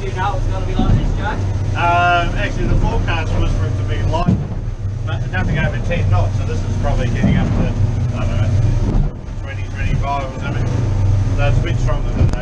did you know it was going to be like this, Jack? Um, actually, the forecast was for it to be light, but nothing over 10 knots, so this is probably getting up to, I don't know, 20, 25 or something. So it's a bit stronger than they